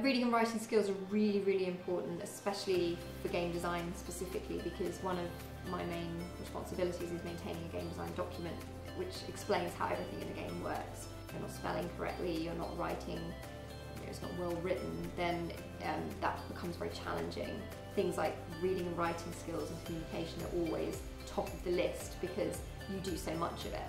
Reading and writing skills are really, really important, especially for game design specifically, because one of my main responsibilities is maintaining a game design document which explains how everything in the game works. If you're not spelling correctly, you're not writing, you know, it's not well written, then um, that becomes very challenging. Things like reading and writing skills and communication are always top of the list because you do so much of it.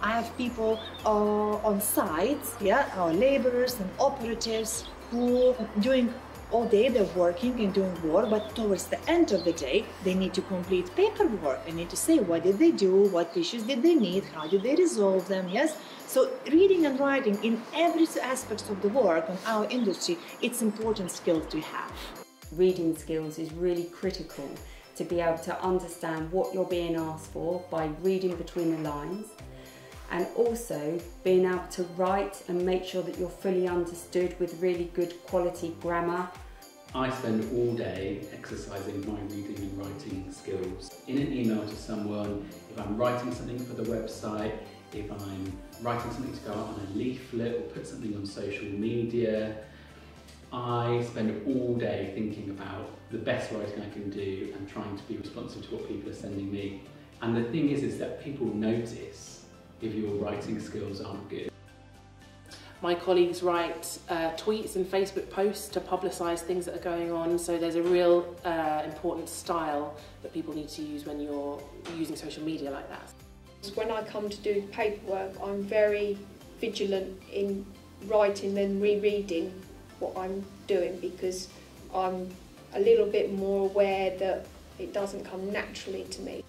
I have people uh, on site, yeah, our laborers and operatives who doing oh, all day they're working and doing work, but towards the end of the day, they need to complete paperwork. They need to say what did they do, what issues did they need, how did they resolve them, yes? So reading and writing in every aspect of the work in our industry, it's important skill to have. Reading skills is really critical to be able to understand what you're being asked for by reading between the lines and also being able to write and make sure that you're fully understood with really good quality grammar. I spend all day exercising my reading and writing skills. In an email to someone, if I'm writing something for the website, if I'm writing something to go out on a leaflet or put something on social media, I spend all day thinking about the best writing I can do and trying to be responsive to what people are sending me. And the thing is, is that people notice if your writing skills aren't good. My colleagues write uh, tweets and Facebook posts to publicise things that are going on, so there's a real uh, important style that people need to use when you're using social media like that. When I come to do paperwork, I'm very vigilant in writing and rereading what I'm doing because I'm a little bit more aware that it doesn't come naturally to me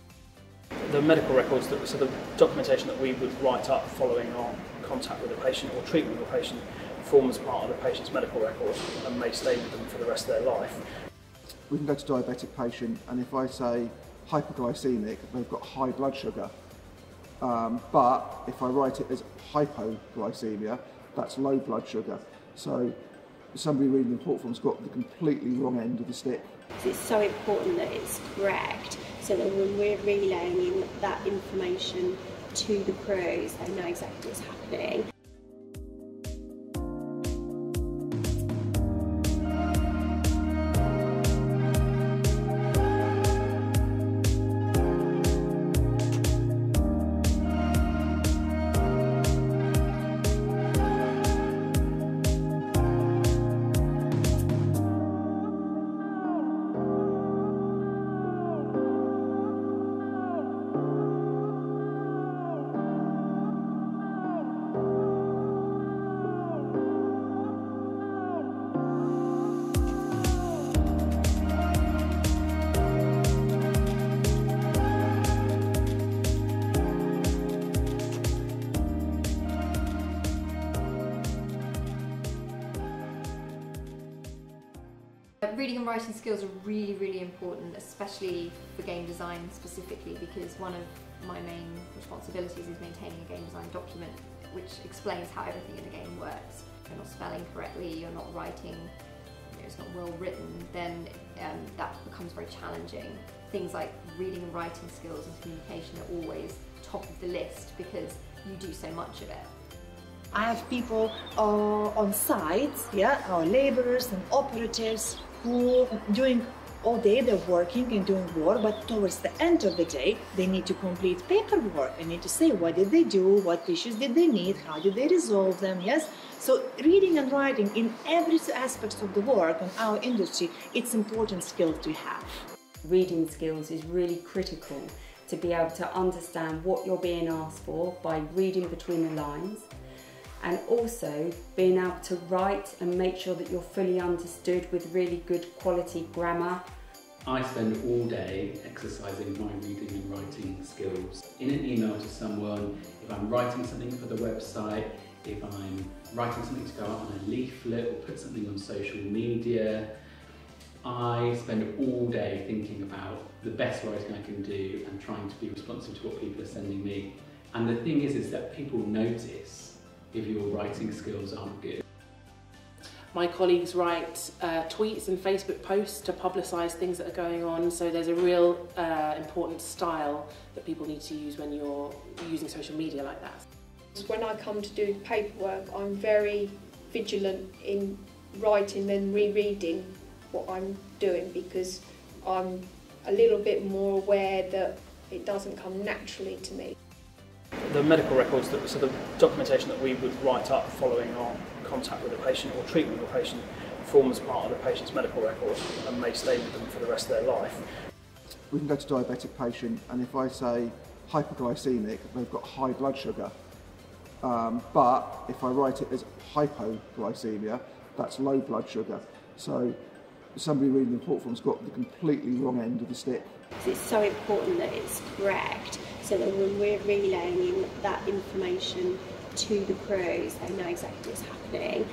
the medical records, that, so the documentation that we would write up following our contact with a patient or treatment of a patient forms part of the patient's medical records and may stay with them for the rest of their life. We can go to diabetic patient and if I say hyperglycemic, they've got high blood sugar. Um, but if I write it as hypoglycemia, that's low blood sugar. So somebody reading the report form's got the completely wrong end of the stick. It's so important that it's correct so when we're relaying that information to the crews, they know exactly what's happening. Reading and writing skills are really, really important, especially for game design specifically, because one of my main responsibilities is maintaining a game design document which explains how everything in the game works. If you're not spelling correctly, you're not writing, you know, it's not well written, then um, that becomes very challenging. Things like reading and writing skills and communication are always top of the list because you do so much of it. I have people uh, on site, yeah, our laborers and operatives who doing all day they're working and doing work, but towards the end of the day, they need to complete paperwork. They need to say what did they do, what issues did they need, how did they resolve them, yes? So reading and writing in every aspect of the work in our industry, it's important skill to have. Reading skills is really critical to be able to understand what you're being asked for by reading between the lines and also being able to write and make sure that you're fully understood with really good quality grammar. I spend all day exercising my reading and writing skills. In an email to someone, if I'm writing something for the website, if I'm writing something to go out on a leaflet or put something on social media, I spend all day thinking about the best writing I can do and trying to be responsive to what people are sending me. And the thing is, is that people notice if your writing skills aren't good. My colleagues write uh, tweets and Facebook posts to publicise things that are going on, so there's a real uh, important style that people need to use when you're using social media like that. When I come to do paperwork, I'm very vigilant in writing than rereading what I'm doing because I'm a little bit more aware that it doesn't come naturally to me. The medical records, that, so the documentation that we would write up following our contact with a patient or treatment of a patient forms part of the patient's medical record and may stay with them for the rest of their life. We can go to a diabetic patient and if I say hyperglycemic, they've got high blood sugar. Um, but if I write it as hypoglycemia, that's low blood sugar. So somebody reading the report form's got the completely wrong end of the stick. It's so important that it's correct so that when we're relaying that information to the crews, they know exactly what's happening.